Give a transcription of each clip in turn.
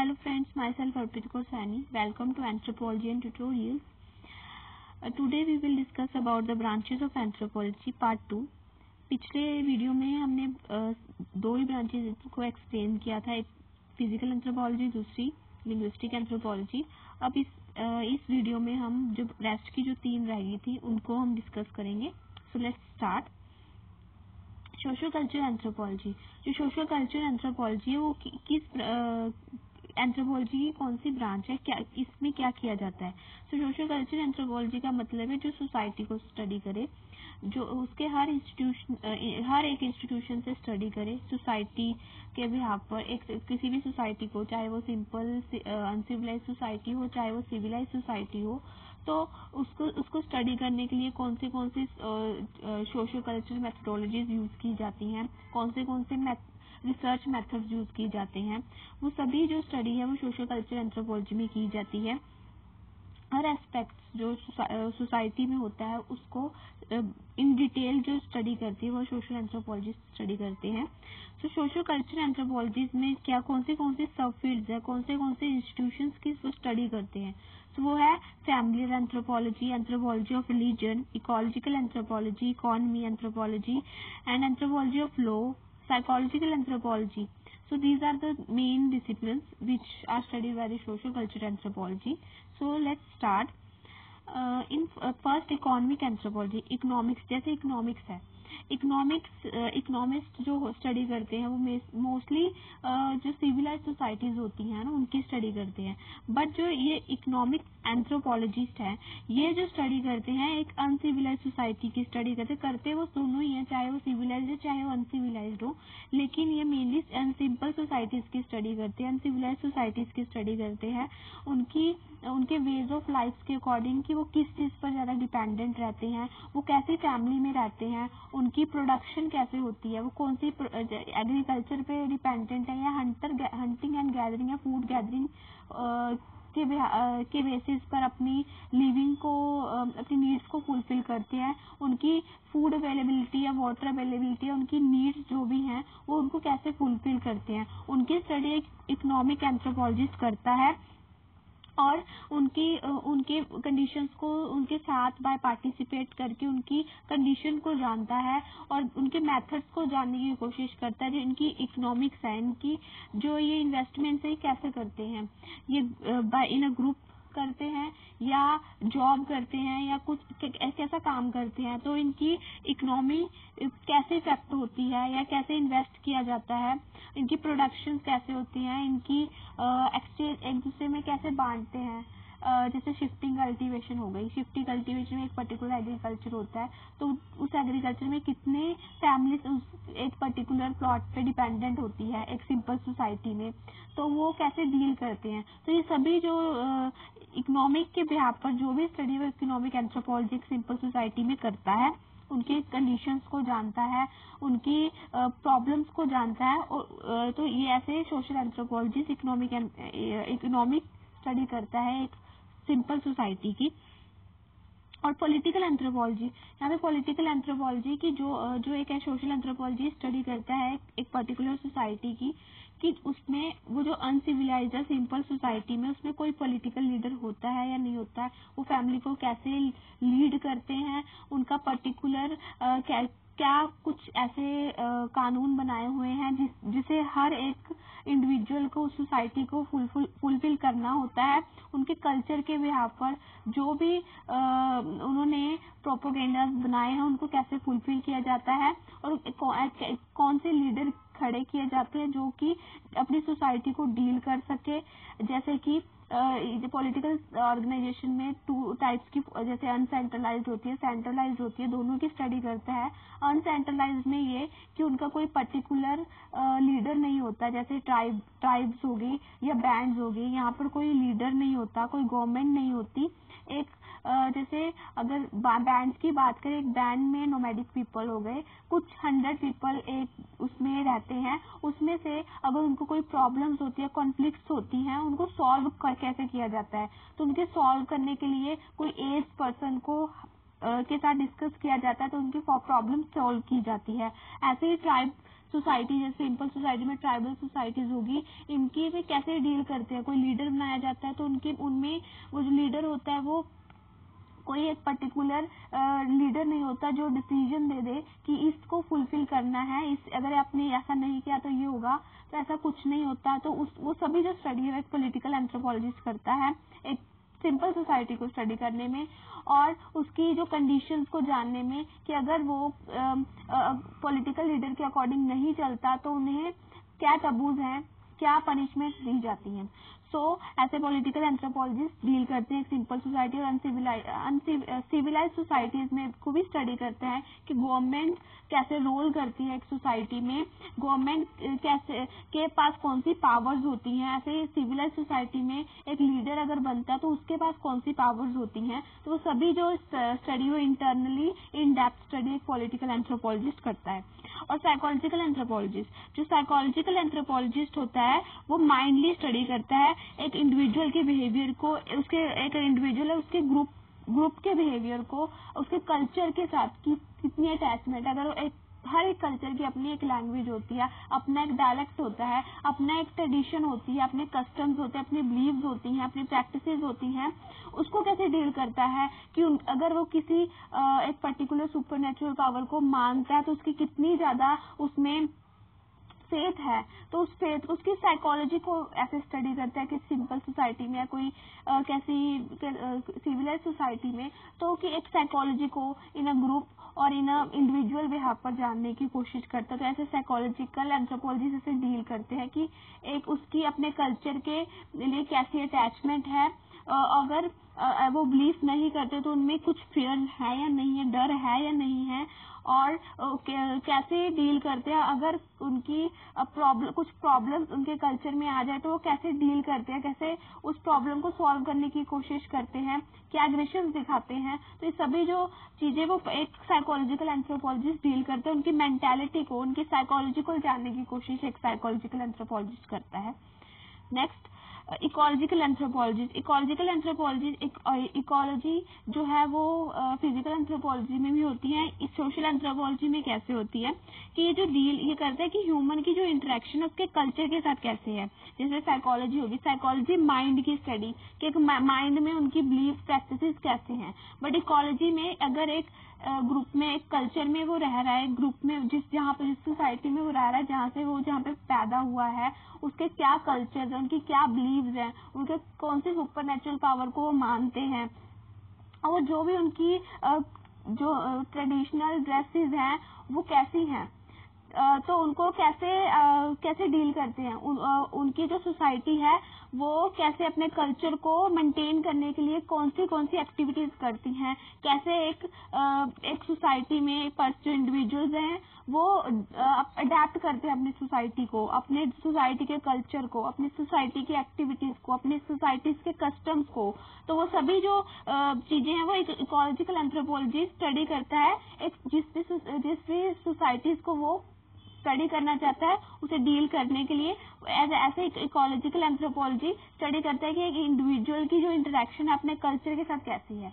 Hello friends, myself Arpit Kosani. Welcome to Anthropology and Tutorials. Uh, today we will discuss about the branches of anthropology part 2. पिछले video में हमने uh, दो ही branches को explain किया था एक physical anthropology दूसरी लिंग्विस्टिक एंथ्रोपोलॉजी अब इस uh, इस वीडियो में हम जो रेस्ट की जो तीन रह गई थी उनको हम डिस्कस करेंगे so let's start social culture anthropology जो सोशल कल्चर एंथ्रोपोलॉजी है वो कि, किस एंथ्रोपोलॉजी की कौन सी ब्रांच है, क्या, इसमें क्या किया जाता है? तो सोशल कल्चर एंथ्रोपोलॉजी का मतलब है जो सोसाइटी को स्टडी करे, जो उसके हर इंस्टीट्यूशन हर एक इंस्टीट्यूशन से स्टडी करे सोसाइटी के बिहाफ पर, एक किसी भी सोसाइटी को, चाहे वो सिंपल अनसिविलाइज सोसाइटी हो, चाहे वो सिविलाइज सोसाइटी हो तो उसको उसको स्टडी करने के लिए कौन से, कौन सी सोशल कल्चरल मेथडोलॉजीज यूज़ की जाती हैं, कौन से कौन से रिसर्च मेथड्स यूज़ किए जाते हैं। वो सभी जो स्टडी है, वो सोशल कल्चर एंथ्रोपोलॉजी में की जाती है। हर एस्पेक्ट जो सोसाइटी में होता है, उसको इन डिटेल जो स्टडी करती है, वो सोशल एंथ्रोपोलॉजी स्टडी करते हैं। तो सोशल कल्चर एंथ्रोपोलॉजी में क्या कौन से कौन से सब फ़ील्ड है कौन से कौन से इंस्टीट्यूशन की वो स्टडी करते हैं? तो वो है family anthropology anthropology of religion ecological anthropology economy anthropology and anthropology of law psychological anthropology. So these are the main disciplines which are studied by the social culture anthropology. So let's start. Uh, in uh, first economic anthropology, economics जैसे economics है economics economist जो study करते हैं वो mostly जो civilised societies होती हैं ना उनकी स्टडी करते हैं बट जो ये इकोनॉमिक एंथ्रोपोलॉजिस्ट है। ये जो स्टडी करते हैं, एक अनसिविलाइज सोसाइटी की स्टडी करते करते वो दोनों ही है, चाहे वो सिविलाइज हो, चाहे वो अनसिविलाइज हो। लेकिन ये मेनली अनसिंपल सोसाइटीज की स्टडी करते हैं अनसिविलाइज सोसाइटीज की स्टडी करते हैं। उनकी, उनके वेज ऑफ़ लाइफ के अकॉर्डिंग कि वो किस चीज़ पर ज़्यादा डिपेंडेंट रहते हैं, वो कैसी फैमिली में रहते हैं, उनकी प्रोडक्शन कैसे होती है, वो कौन सी एग्रीकल्चर पे डिपेंडेंट है या हंटर हंटिंग एंड गैदरिंग या फ़ूड गैदरिंग के के बेसिस पर अपनी लिविंग को अपनी नीड्स को फुलफिल करते हैं। उनकी फ़ूड अवेलेबिलिटी या वाटर अवेलेबिलिटी या उनकी नीड्स जो भी हैं, वो उनको कैसे फुलफिल करते हैं? उनकी स्टडी एक इकोनॉमिक एंथ्रोपोलॉजिस्ट करता है। और उनकी, उनके कंडीशंस को उनके साथ बाय पार्टिसिपेट करके उनकी कंडीशन को जानता है और उनके मेथड्स को जानने की कोशिश करता है इनकी इकोनॉमिक्स है, इनकी जो ये इन्वेस्टमेंट्स है कैसे करते हैं। ये इन अ ग्रुप करते हैं या जॉब करते हैं या कुछ ऐसा काम करते हैं तो इनकी इकोनॉमी कैसे इफ़ेक्ट होती है या कैसे इन्वेस्ट किया जाता है, इनकी प्रोडक्शन कैसे होती है, इनकी एक्सचेंज एक दूसरे में कैसे बांटते हैं जैसे शिफ्टिंग कल्टीवेशन हो गई। शिफ्टिंग कल्टीवेशन में एक पर्टिकुलर एग्रीकल्चर होता है। तो उस एग्रीकल्चर में कितने फैमिलीज़ एक पर्टिकुलर प्लॉट पे डिपेंडेंट होती है एक सिंपल सोसाइटी में? तो वो कैसे डील करते हैं? तो ये सभी जो इकोनॉमिक के बिहार पर जो भी स्टडी वो इकोनॉमिक एंथ्रोपोलॉजी सिंपल सोसाइटी में करता है, उनके कंडीशंस को जानता है, उनकी प्रॉब्लम्स को जानता है और तो ये ऐसे social anthropology economic economic study करता है एक सिंपल सोसाइटी की। और पॉलिटिकल एंथ्रोपोलॉजी यहाँ पे पॉलिटिकल एंथ्रोपोलॉजी की जो जो एक है सोशल एंथ्रोपोलॉजी स्टडी करता है एक पर्टिकुलर सोसाइटी की कि उसमें वो जो अनसिविलाइज है सिंपल सोसाइटी में उसमें कोई पॉलिटिकल लीडर होता है या नहीं होता है, वो फैमिली को कैसे लीड करते हैं, उनका पर्टिकुलर क्या कुछ ऐसे कानून बनाए हुए हैं जिस, जिसे हर एक इंडिविजुअल को सोसाइटी को फुलफिल करना होता है। उनके कल्चर के बिहार पर जो भी उन्होंने प्रोपोगेंडा बनाए हैं, उनको कैसे फुलफिल किया जाता है और कौन से लीडर खड़े किए जाते हैं जो कि अपनी सोसाइटी को डील कर सके। जैसे कि पॉलिटिकल ऑर्गेनाइजेशन में टू टाइप्स की, जैसे अनसेंट्रलाइज होती है सेंट्रलाइज होती है, दोनों की स्टडी करता है। अनसेंट्रलाइज में ये कि उनका कोई पर्टिकुलर लीडर नहीं होता, जैसे ट्राइब ट्राइब्स होगी या बैंड्स होगी यहाँ पर कोई लीडर नहीं होता, कोई गवर्नमेंट नहीं होती। एक जैसे अगर बैंड की बात करें, एक बैंड में नोमैडिक पीपल हो गए, कुछ हंड्रेड पीपल एक उसमें रहते हैं, उसमें से अगर उनको कोई प्रॉब्लम्स होती है कॉन्फ्लिक्ट होती हैं, उनको सॉल्व कैसे किया जाता है? तो उनके सॉल्व करने के लिए कोई एज पर्सन को के साथ डिस्कस किया जाता है तो उनकी प्रॉब्लम सॉल्व की जाती है। ऐसे ही ट्राइब सोसाइटी जैसे सिंपल सोसाइटी में ट्राइबल सोसाइटीज होगी, इनकी वे कैसे डील करते हैं? कोई लीडर बनाया जाता है तो उनके, उनमें वो जो लीडर होता है, वो कोई एक पर्टिकुलर लीडर नहीं होता जो डिसीज़न दे दे कि इसको फुलफिल करना है, इस, अगर आपने ऐसा नहीं किया तो ये होगा तो ऐसा कुछ नहीं होता तो उस, वो सभी जो स्टडी है एक पॉलिटिकल एंथ्रोपोलॉजिस्ट करता है, एक सिंपल सोसाइटी को स्टडी करने में, और उसकी जो कंडीशंस को जानने में कि अगर वो पॉलिटिकल लीडर के अकॉर्डिंग नहीं चलता तो उन्हें क्या तबूज हैं, क्या पनिशमेंट दी जाती हैं। सो ऐसे पॉलिटिकल एंथ्रोपोलॉजिस्ट डील करते हैं सिंपल सोसाइटी और सिविलाइज सोसाइटीज में को भी स्टडी करते हैं कि गवर्नमेंट कैसे रोल करती है एक सोसाइटी में। गवर्नमेंट कैसे, के पास कौन सी पावर्स होती हैं। ऐसे सिविलाइज सोसाइटी में एक लीडर अगर बनता है तो उसके पास कौन सी पावर्स होती हैं? तो वो सभी जो स्टडी वो इंटरनली इन डेप्थ स्टडी एक पॉलिटिकल एंथ्रोपोलॉजिस्ट करता है। और साइकोलॉजिकल एंथ्रोपोलॉजिस्ट जो साइकोलॉजिकल एंथ्रोपोलॉजिस्ट होता है, वो माइंडली स्टडी करता है। एक इंडिविजुअल के बिहेवियर को उसके एक इंडिविजुअल है उसके ग्रुप ग्रुप के बिहेवियर को उसके कल्चर के साथ कि, कितनी अटैचमेंट अगर एक हर एक कल्चर की अपनी एक लैंग्वेज होती है अपना एक डायलेक्ट होता है अपना एक ट्रेडिशन होती है अपने कस्टम्स होते हैं अपनी बिलीव्स होती हैं अपनी प्रैक्टिसेस होती हैं उसको कैसे डील करता है कि अगर वो किसी एक पर्टिकुलर सुपर पावर को मानता है तो उसकी कितनी ज़्यादा उसमें फेथ है तो उस फेथ उसकी साइकोलॉजी को ऐसे स्टडी करता है कि सिंपल सोसाइटी में या कोई आ, कैसी सिविलाइज सोसाइटी में तो कि एक साइकोलॉजी को इन अ ग्रुप और इन इंडिविजुअल बिहार पर जानने की कोशिश करता है। तो ऐसे साइकोलॉजिकल एंथ्रोपोलॉजी से डील करते हैं कि एक उसकी अपने कल्चर के लिए कैसी अटैचमेंट है। अगर वो बिलीव नहीं करते तो उनमें कुछ फियर है या नहीं है डर है या नहीं है और कैसे डील करते हैं? अगर उनकी प्रॉब्लम कुछ प्रॉब्लम उनके कल्चर में आ जाए तो वो कैसे डील करते हैं? कैसे उस प्रॉब्लम को सॉल्व करने की कोशिश करते हैं? क्या एग्रेशन दिखाते हैं? तो ये सभी जो चीज़ें, वो एक साइकोलॉजिकल एंथ्रोपोलॉजिस्ट डील करते हैं। उनकी मेंटेलिटी को, उनकी साइकोलॉजी को जानने की कोशिश एक साइकोलॉजिकल एंथ्रोपोलॉजिस्ट करता है। Next ecological anthropology ecological anthropology ecology जो है वो फ़िज़िकल एंथ्रोपोलॉजी में भी होती है। सोशल एंथ्रोपोलॉजी में कैसे होती है? कि ये जो डील ये करता है कि ह्यूमन की जो इंटरेक्शन है, उसके कल्चर के साथ कैसे है। जैसे साइकोलॉजी होगी। साइकोलॉजी माइंड की स्टडी कि माइंड में उनकी बिलीफ प्रैक्टिस कैसे हैं। बट इकोलॉजी में अगर एक ग्रुप में एक कल्चर में वो रह रहा है ग्रुप में जिस जहाँ पे जिस सोसाइटी में वो रह रहा है जहाँ से वो जहाँ पे पैदा हुआ है उसके क्या कल्चर है उनकी क्या बिलीव्स हैं उनके कौन से सुपर नेचुरल पावर को वो मानते हैं। और जो भी उनकी जो ट्रेडिशनल ड्रेसेस हैं वो कैसी हैं? तो उनको कैसे कैसे डील करते हैं? उन, उनकी जो सोसाइटी है वो कैसे अपने कल्चर को मेंटेन करने के लिए कौन सी कौन सी एक्टिविटीज़ करती हैं? कैसे एक एक सोसाइटी में जो इंडिविजुअल्स हैं, वो अडेप्ट करते हैं अपनी सोसाइटी को, अपने सोसाइटी के कल्चर को, अपनी सोसाइटी की एक्टिविटीज़ को, अपनी सोसाइटीज के कस्टम्स को। तो वो सभी जो चीज़ें हैं, वो एक इकोलॉजिकल एंथ्रोपोलॉजी स्टडी करता है, एक जिस भी जिस भी सोसाइटीज को वो स्टडी करना चाहता है उसे डील करने के लिए एज ऐसे इकोलॉजिकल एंथ्रोपोलॉजी स्टडी करता है कि एक इंडिविजुअल की जो इंटरेक्शन है अपने कल्चर के साथ कैसी है।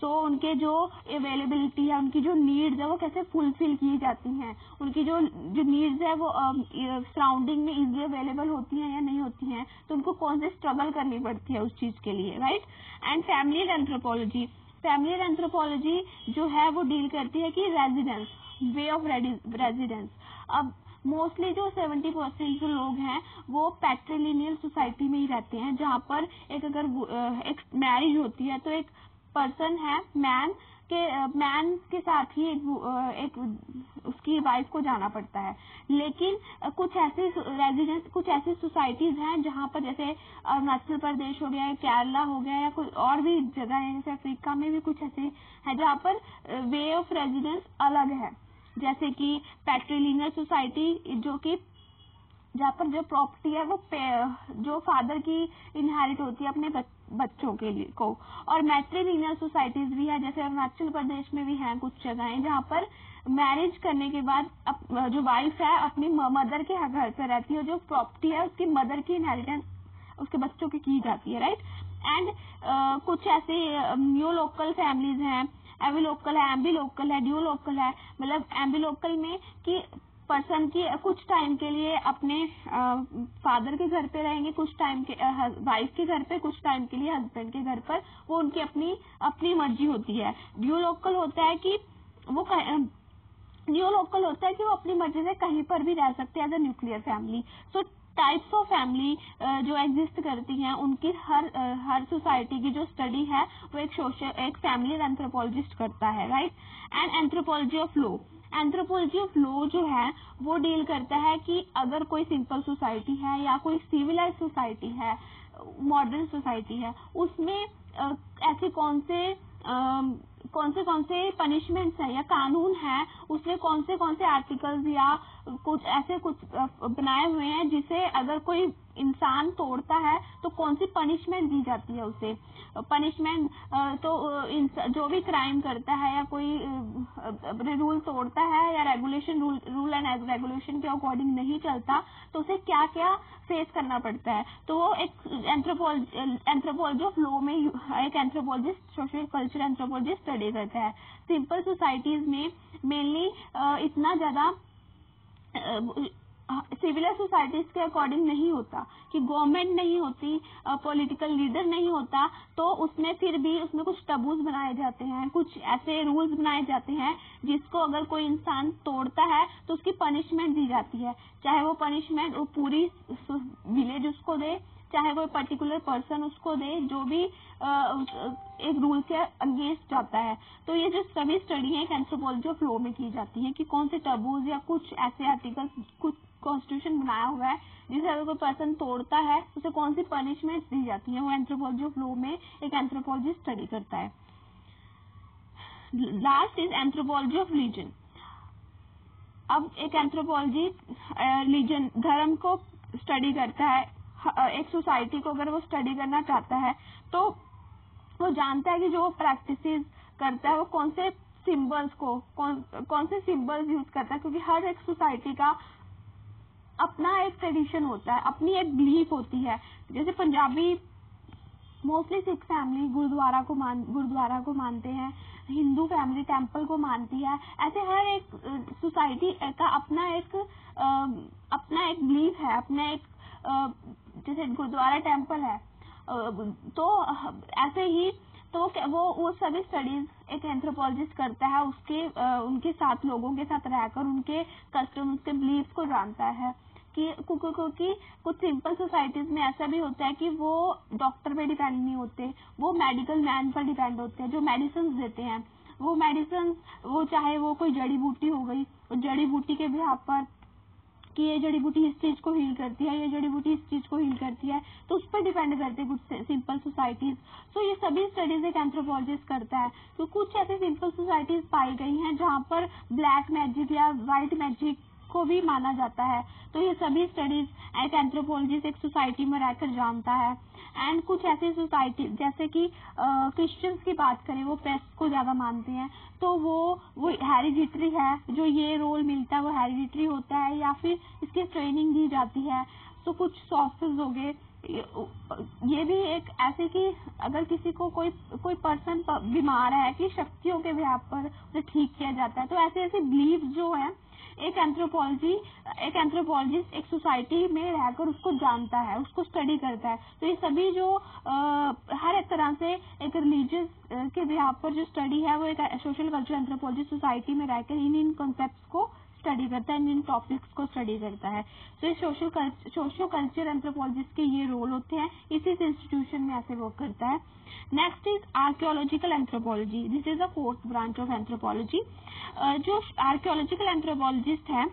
सो so, उनके जो अवेलेबिलिटी है उनकी जो नीड्स है वो कैसे फुलफिल की जाती हैं। उनकी जो जो नीड्स है वो सराउंडिंग में इजी अवेलेबल होती हैं या नहीं होती हैं तो उनको कौन से स्ट्रगल करनी पड़ती है उस चीज़ के लिए right and family anthropology family anthropology जो है वो डील करती है कि रेजिडेंस वे ऑफ़ रेजिडेंस अब मोस्टली जो 70 परसेंट जो लोग हैं वो पैट्रिलिनियल सोसाइटी में ही रहते हैं जहाँ पर एक अगर एक मैरिज होती है तो एक पर्सन है मैन के मैन के साथ ही एक, एक उसकी वाइफ को जाना पड़ता है। लेकिन कुछ ऐसे रेजिडेंस कुछ ऐसी सोसाइटीज हैं जहाँ पर जैसे अरुणाचल प्रदेश हो गया केरला हो गया या कोई और भी जगह है जैसे अफ्रीका में भी कुछ ऐसे है जहाँ पर वे ऑफ़ रेजिडेंस अलग है। जैसे कि पैट्रिलिनियर सोसाइटी जो कि जहाँ पर जो प्रॉपर्टी है वो जो फादर की इनहेरिट होती है अपने बच्चों के लिए को। और मैट्रिलिनियर सोसाइटीज भी है जैसे अरुणाचल प्रदेश में भी हैं कुछ जगहें जहाँ पर मैरिज करने के बाद जो वाइफ है अपनी मदर के घर पे रहती है जो प्रॉपर्टी है उसकी मदर की इनहेरिटेंस उसके बच्चों की की जाती है राइट एंड uh, कुछ ऐसे न्यू लोकल फैमिलीज़ हैं एवी लोकल है एम्बी लोकल है ड्यू लोकल है। मतलब एम्बी लोकल में कि पर्सन की, कुछ टाइम के लिए अपने फादर के घर पे रहेंगे, कुछ टाइम के वाइफ के घर पे, कुछ टाइम के लिए हस्बैंड के घर पर, वो उनकी अपनी अपनी मर्ज़ी होती है। ड्यू लोकल होता है कि वो न्यू लोकल होता है कि वो अपनी मर्ज़ी से कहीं पर भी रह सकते हैं as a nuclear family so types of family जो एग्जिस्ट करती हैं, उनकी हर हर सोसाइटी की जो स्टडी है, वो एक सोशल एक फैमिली एंथ्रोपोलॉजिस्ट करता है right and anthropology of law anthropology of law जो है, वो डील करता है कि अगर कोई सिंपल सोसाइटी है या कोई सिविलाइज सोसाइटी है मॉडर्न सोसाइटी है, उसमें ऐसे कौन से कौन से कौन से पनिशमेंट्स है या कानून है, उसमें कौन से कौन से आर्टिकल्स या कुछ ऐसे कुछ बनाए हुए हैं जिसे अगर कोई इंसान तोड़ता है तो कौन सी पनिशमेंट दी जाती है उसे? पनिशमेंट तो जो भी क्राइम करता है या कोई रूल तोड़ता है या रेगुलेशन रूल एंड रेगुलेशन के अकॉर्डिंग नहीं चलता तो उसे क्या क्या फेस करना पड़ता है? तो वो एक एंथ्रोपोलॉजी ऑफ़ लॉ में एक anthropologist social culture anthropologist study करता है। सिंपल सोसाइटीज में मेनली इतना ज़्यादा सिविलाइज सोसाइटीज के अकॉर्डिंग नहीं होता, कि गवर्नमेंट नहीं होती पॉलिटिकल लीडर नहीं होता तो उसमें फिर भी उसमें कुछ टबूज बनाए जाते हैं, कुछ ऐसे रूल्स बनाए जाते हैं, जिसको अगर कोई इंसान तोड़ता है तो उसकी पनिशमेंट दी जाती है। चाहे वो पनिशमेंट वो पूरी विलेज उसको दे, चाहे कोई पर्टिकुलर पर्सन उसको दे, जो भी एक रूल के अगेंस्ट जाता है। तो ये जो सभी स्टडी है एंथ्रोपोलॉजी ऑफ़ लॉ में की जाती है, कि कौन से टबूज या कुछ ऐसे आर्टिकल कुछ कॉन्स्टिट्यूशन बनाया हुआ है, जिसे अगर कोई पर्सन तोड़ता है, उसे कौन सी पनिशमेंट दी जाती है? वो एंथ्रोपोलॉजी ऑफ़ लॉ में एक एंथ्रोपोलॉजी स्टडी करता है। Last is anthropology of religion अब एक एंथ्रोपोलॉजी रिलीजन धर्म को स्टडी करता है। एक सोसाइटी को अगर वो स्टडी करना चाहता है तो वो जानता है कि जो वो प्रैक्टिस करता है, वो कौन से सिंबल्स को, कौन कौन से सिंबल्स यूज़ करता है, क्योंकि हर एक सोसाइटी का अपना एक ट्रेडिशन होता है, अपनी एक बिलीफ होती है। जैसे पंजाबी मोस्टली सिख फैमिली गुरुद्वारा को मान, गुरुद्वारा को मानते हैं, हिंदू फैमिली टेंपल को मानती है। ऐसे हर एक सोसाइटी का अपना एक अपना एक बिलीफ है, अपना एक जैसे गुरुद्वारा टेंपल है तो ऐसे ही तो वो वो सभी स्टडीज़ एक एंथ्रोपोलॉजिस्ट करता है, उसके उनके साथ, लोगों के साथ रहकर उनके कस्टम उसके बिलीफ को जानता है कि क्योंकि कुछ सिंपल सोसाइटीज में ऐसा भी होता है कि वो डॉक्टर पे डिपेंड नहीं होते, वो मेडिकल मैन पर डिपेंड होते हैं, जो मेडिसिन देते हैं। वो मेडिसिन वो चाहे वो कोई जड़ी बूटी हो गई, जड़ी बूटी के भी पर कि ये जड़ी बूटी इस चीज़ को हील करती है, ये जड़ी बूटी इस चीज़ को हील करती है। तो उस पर डिपेंड करते हैं कुछ सिंपल सोसाइटीज तो ये सभी स्टडीज़ एक एंथ्रोपोलॉजिस्ट करता है। तो कुछ ऐसी सिंपल सोसाइटीज पाई गई हैं जहाँ पर ब्लैक मैजिक या व्हाइट मैजिक को भी माना जाता है। तो ये सभी स्टडीज़ एक एंथ्रोपोलॉजिस्ट एक सोसाइटी में रहकर जानता है। एंड कुछ ऐसी सोसाइटी जैसे कि क्रिश्चियंस की बात करें, वो पेस्ट को ज़्यादा मानते हैं। तो वो वो हेरिडिटरी है, जो ये रोल मिलता है, वो हेरिडिटरी होता है, या फिर इसकी ट्रेनिंग दी जाती है। तो कुछ सॉफ्टवेयर हो गए। ये भी एक ऐसे कि अगर किसी को कोई कोई पर्सन बीमार है, कि शक्तियों के व्याप पर उसे ठीक किया जाता है तो ऐसे ऐसे बिलीव जो है एक एंथ्रोपोलॉजी एक एंथ्रोपोलॉजिस्ट एक सोसाइटी में रहकर उसको जानता है उसको स्टडी करता है। तो ये सभी जो आ, हर एक तरह से एक रिलीजियस के बिहार पर जो स्टडी है वो एक सोशल कल्चर एंथ्रोपोलॉजी सोसाइटी में रहकर इन इन कॉन्सेप्ट को स्टडी करता है इन टॉपिक्स को स्टडी करता है। तो ये सोशल सोशल कल्चर एंथ्रोपोलॉजिस्ट के ये रोल होते हैं, इसी इंस्टीट्यूशन में ऐसे वर्क करता है। Next is archaeological anthropology this is a fourth branch of anthropology जो आर्कियोलॉजिकल एंथ्रोपोलॉजिस्ट है,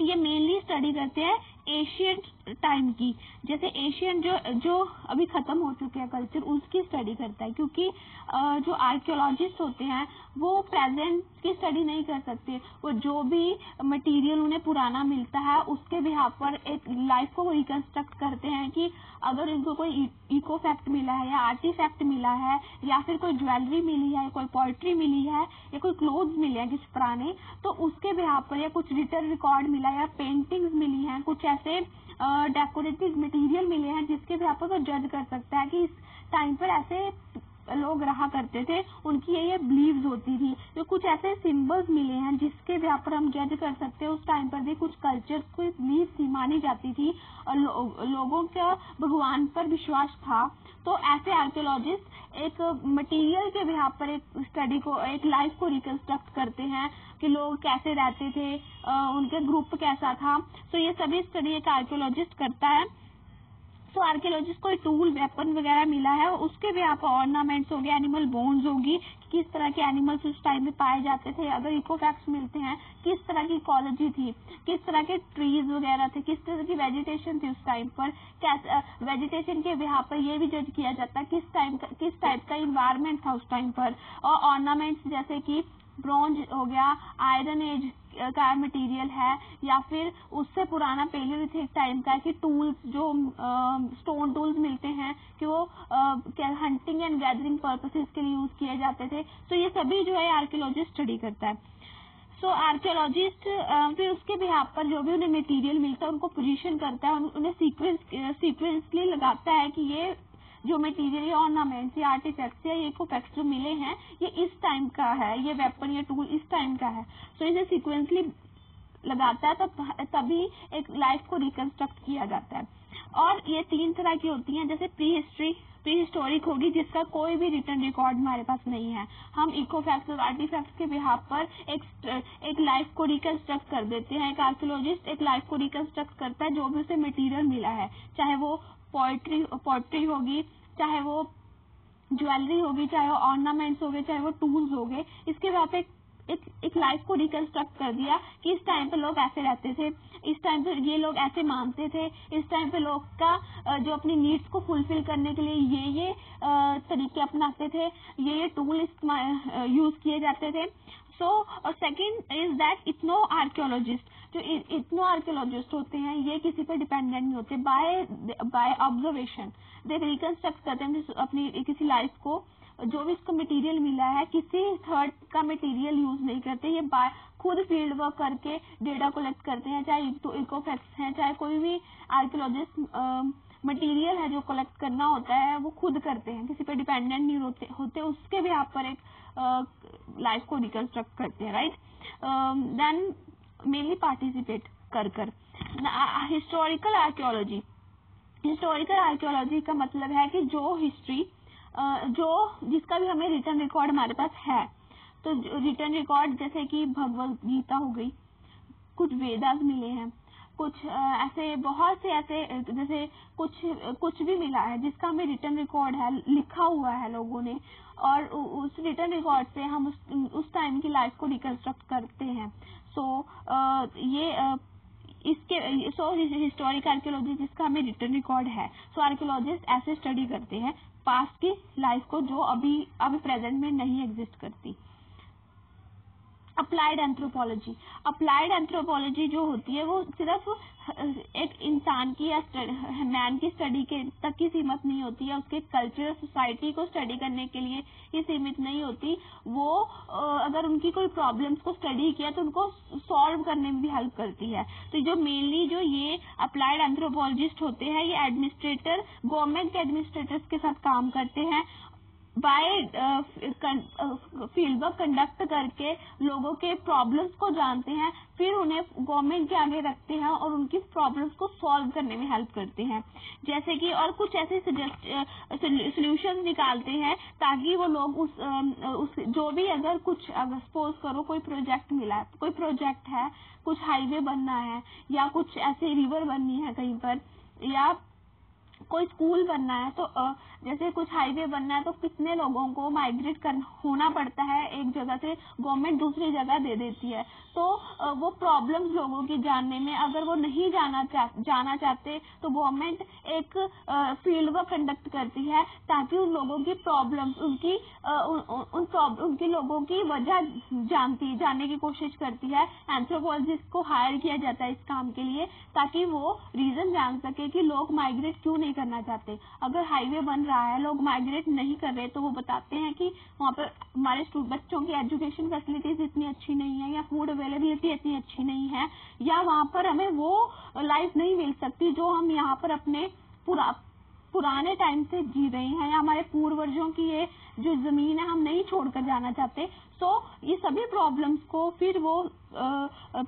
ये मेनली स्टडी करते हैं एशियन टाइम की। जैसे एशियन जो जो अभी खत्म हो चुके हैं कल्चर उसकी स्टडी करता है। क्योंकि जो आर्कियोलॉजिस्ट होते हैं, वो प्रेजेंट की स्टडी नहीं कर सकते। वो जो भी मटेरियल उन्हें पुराना मिलता है, उसके बिहार पर एक लाइफ को रिकंस्ट्रक्ट करते हैं कि अगर इनको कोई इको फैक्ट मिला है या आर्टिफैक्ट मिला है, या फिर कोई ज्वेलरी मिली है, कोई पोइट्री मिली है, या कोई क्लोथ मिले हैं कुछ पुराने तो उसके बिहार पर या कुछ रिटर्न रिकॉर्ड मिला या पेंटिंग्स मिली है, कुछ ऐसे डेकोरेटिव मटेरियल मिले हैं जिसके भी आप जज कर सकते हैं कि इस टाइम पर ऐसे लोग रहा करते थे उनकी ये ये बिलीव्स होती थी। तो कुछ ऐसे सिंबल्स मिले हैं जिसके व्यापार पर हम जज कर सकते हैं। उस टाइम पर भी कुछ कल्चर को बिलीव थी मानी जाती थी। और लो, लोगों का भगवान पर विश्वास था। तो ऐसे आर्कियोलॉजिस्ट एक मटेरियल के बिहार पर एक स्टडी को एक लाइफ को रिकंस्ट्रक्ट करते हैं कि लोग कैसे रहते थे उनके ग्रुप कैसा था। तो ये सभी स्टडी एक आर्कियोलॉजिस्ट करता है। तो आर्कियोलॉजिस्ट को टूल वेपन वगैरह मिला है, उसके भी आप ऑर्नामेंट्स हो गए एनिमल बोन्स होगी किस तरह के एनिमल्स उस टाइम में पाए जाते थे, अगर इकोफैक्ट्स मिलते हैं, किस तरह की इकोलॉजी थी, किस तरह के ट्रीज वगैरह थे, किस तरह की वेजिटेशन थी उस टाइम पर वेजिटेशन के यहाँ पर ये भी जज किया जाता है किस टाइम किस टाइप का इन्वायरमेंट था उस टाइम पर, और ऑर्नामेंट्स जैसे कि ब्रॉन्ज हो गया आयरन एज का मटेरियल है या फिर उससे पुराना पेलियोलिथिक टाइम का कि टूल्स जो स्टोन टूल्स मिलते हैं कि वो हंटिंग एंड गैदरिंग पर्पसेस के लिए यूज़ किए जाते थे। तो ये सभी जो है आर्कियोलॉजिस्ट स्टडी करता है। सो so, आर्कियोलॉजिस्ट फिर उसके बिहार पर जो भी उन्हें मटेरियल मिलता है उनको पोजीशन करता है उन्हें सीक्वेंस सीक्वेंसली लगाता है कि ये जो मटेरियल ऑर्नामेंट्स या आर्टिफैक्ट्स या इकोफैक्ट्स जो मिले हैं, ये इस टाइम का है, ये वेपन या टूल इस टाइम का है। सो इन्हें इसे सिक्वेंसली लगाता है तभी एक लाइफ को रिकंस्ट्रक्ट किया जाता है। और ये तीन तरह की होती हैं, जैसे प्री हिस्ट्री प्री हिस्टोरिक होगी जिसका कोई भी रिटर्न रिकॉर्ड हमारे पास नहीं है। हम इकोफैक्ट्स और आर्टिफैक्ट्स के बिहार पर एक एक लाइफ को रिकंस्ट्रक्ट कर देते हैं। एक आर्कियोलॉजिस्ट एक लाइफ को रिकंस्ट्रक्ट करता है, जो भी उसे मटेरियल मिला है। चाहे वो पोइट्री पोइट्री होगी, चाहे वो ज्वेलरी होगी, चाहे वो ऑर्नामेंट्स हो गए चाहे वो टूल्स हो गए इसके बाद एक एक लाइफ को रिकंस्ट्रक्ट कर दिया कि इस टाइम पे लोग ऐसे रहते थे, इस टाइम पे ये लोग ऐसे मानते थे, इस टाइम पे लोग का जो अपनी नीड्स को फुलफिल करने के लिए ये ये तरीके अपनाते थे, ये ये टूल यूज़ किए जाते थे। So second is that ethnoarchaeologist जो इथनो आर्कियोलॉजिस्ट होते हैं, ये किसी पर डिपेंडेंट नहीं होते। By by observation they reconstruct करते हैं, अपनी, किसी लाइफ को। जो भी इसको मटेरियल मिला है, किसी थर्ड का मटेरियल यूज़ नहीं करते, ये खुद फ़ील्ड वर्क करके डेटा कलेक्ट करते हैं, चाहे तो इकोफेक्ट्स हैं, चाहे कोई भी आर्कियोलॉजिस्ट मटेरियल है जो कलेक्ट करना होता है, वो खुद करते हैं। किसी पे डिपेंडेंट नहीं होते होते, उसके भी आप पर एक लाइफ को रिकंस्ट्रक्ट करते हैं राइट देन मेनली पार्टिसिपेट कर कर। हिस्टोरिकल आर्कियोलॉजी हिस्टोरिकल आर्कियोलॉजी का मतलब है कि जो हिस्ट्री जो जिसका भी हमें रिटर्न रिकॉर्ड हमारे पास है। तो रिटर्न रिकॉर्ड जैसे कि भगवत गीता हो गई कुछ वेदास मिले हैं कुछ ऐसे बहुत से ऐसे जैसे कुछ कुछ भी मिला है जिसका हमें रिटर्न रिकॉर्ड है लिखा हुआ है लोगों ने और उस रिटर्न रिकॉर्ड से हम उस, टाइम की लाइफ को रिकंस्ट्रक्ट करते हैं। सो so, ये इसके सो हिस्टोरिक आर्कियोलॉजी जिसका हमें रिटर्न रिकॉर्ड है। सो आर्कियोलॉजिस्ट ऐसे स्टडी करते हैं पास्ट की लाइफ को जो अभी अभी प्रेजेंट में नहीं एग्जिस्ट करती। अप्लाइड एंथ्रोपोलॉजी अप्लाइड एंथ्रोपोलॉजी जो होती है, वो सिर्फ़ एक इंसान की या मैन की स्टडी के तक की सीमित नहीं होती है, उसके कल्चर सोसाइटी को स्टडी करने के लिए ही सीमित नहीं होती। वो अगर उनकी कोई प्रॉब्लम्स को स्टडी किया तो उनको सॉल्व करने में भी हेल्प करती है। तो जो मेनली जो ये अप्लाइड एंथ्रोपोलॉजिस्ट होते हैं, ये एडमिनिस्ट्रेटर गवर्नमेंट के एडमिनिस्ट्रेटर्स के साथ काम करते हैं बाय फ़ील्ड वर्क कंडक्ट करके लोगों के प्रॉब्लम्स को जानते हैं फिर उन्हें गवर्नमेंट के आगे रखते हैं और उनकी प्रॉब्लम्स को सॉल्व करने में हेल्प करते हैं। जैसे कि और कुछ ऐसे सोल्यूशन निकालते हैं ताकि वो लोग उस, उस जो भी अगर कुछ अगर सपोज़ करो कोई प्रोजेक्ट मिला कोई प्रोजेक्ट है कुछ हाईवे बनना है या कुछ ऐसे रिवर बननी है कहीं पर या कोई स्कूल बनना है तो जैसे कुछ हाईवे बनना है तो कितने लोगों को माइग्रेट कर होना पड़ता है एक जगह से गवर्नमेंट दूसरी जगह दे देती है। तो वो प्रॉब्लम्स लोगों की जानने में अगर वो नहीं जाना चाह जाना चाहते तो गवर्नमेंट एक फ़ील्ड वर्क कंडक्ट करती है ताकि उन लोगों की प्रॉब्लम्स उनकी उन, उन उनकी लोगों की वजह जानती जानने की कोशिश करती है। एंथ्रोपोलॉजिस्ट को हायर किया जाता है इस काम के लिए ताकि वो रीजन जान सके कि लोग माइग्रेट क्यों नहीं करना चाहते। अगर हाईवे बन रहा है लोग माइग्रेट नहीं कर रहे तो वो बताते हैं कि वहाँ पर हमारे बच्चों की एजुकेशन फैसिलिटीज़ इतनी अच्छी नहीं है या फ़ूड अवेलेबिलिटी इतनी अच्छी नहीं है या वहाँ पर हमें वो लाइफ नहीं मिल सकती जो हम यहाँ पर अपने पूरा पुराने टाइम से जी रहे हैं या हमारे पूर्वजों की ये जो ज़मीन है हम नहीं छोड़कर जाना चाहते। सो so, ये सभी प्रॉब्लम्स को फिर वो आ,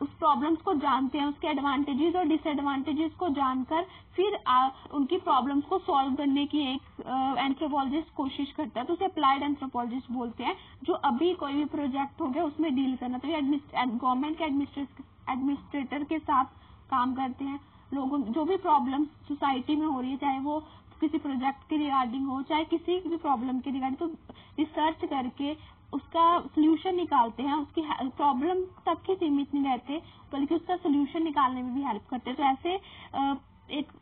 उस प्रॉब्लम्स को जानते हैं उसके एडवांटेजेस और डिसएडवांटेजेस को जानकर फिर आ, उनकी प्रॉब्लम्स को सॉल्व करने की एक एंथ्रोपोलॉजिस्ट कोशिश करता है। तो उसे अप्लाइड एंथ्रोपोलॉजिस्ट बोलते हैं जो अभी कोई भी प्रोजेक्ट हो गया उसमें डील करना। तो ये गवर्नमेंट के एडमिनिस्ट्रेटर के साथ काम करते हैं। लोगों जो भी प्रॉब्लम सोसाइटी में हो रही है चाहे वो किसी प्रोजेक्ट के रिगार्डिंग हो चाहे किसी भी प्रॉब्लम के रिगार्डिंग तो रिसर्च करके उसका सोल्यूशन निकालते हैं, उसकी प्रॉब्लम तक ही सीमित नहीं रहते, बल्कि उसका सोल्यूशन निकालने में भी हेल्प करते हैं। तो ऐसे एक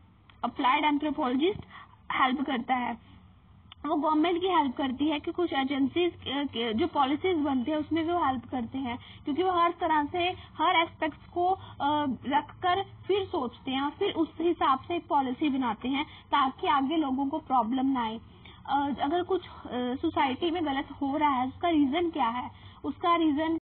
अप्लाइड एंथ्रोपोलॉजिस्ट हेल्प करता है। वो गवर्नमेंट की हेल्प करती है कि कुछ एजेंसीज जो पॉलिसीज़ बनती है, उसमें भी वो हेल्प करते हैं। क्योंकि वो हर तरह से, हर एस्पेक्ट्स को रखकर फिर सोचते हैं, फिर उस हिसाब से एक पॉलिसी बनाते हैं, ताकि आगे लोगों को प्रॉब्लम ना आए। अगर कुछ सोसाइटी में गलत हो रहा है उसका रीजन क्या है? उसका रीजन